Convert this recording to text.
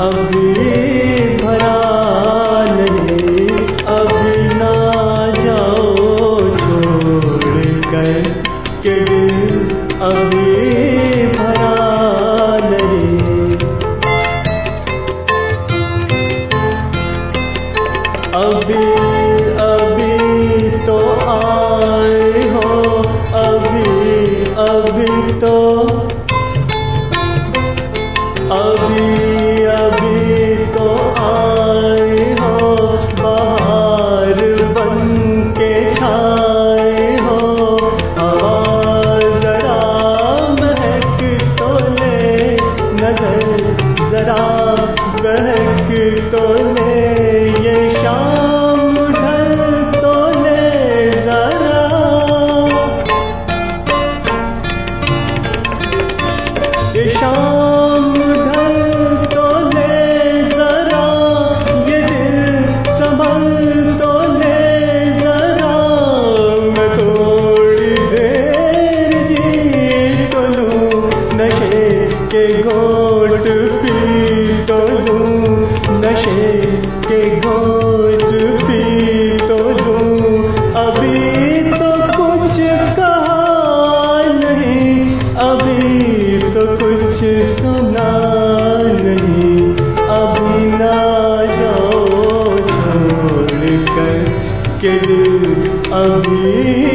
अभी भरा अभी ना जाओ, छोड़ कर के दिल अभी भरा नहीं। अभी अभी तो आए हो, अभी अभी तो अभी तो ले ये शाम ढल तो ले जरा। ये शाम ढल तो ले जरा, ये दिल संभल तो ले जरा। मैं थोड़ी देर जी तो लूँ नशे के घोट तो लूँ अभी तो कुछ कहा नहीं, अभी तो कुछ सुना नहीं। अभी ना जाओ के अभी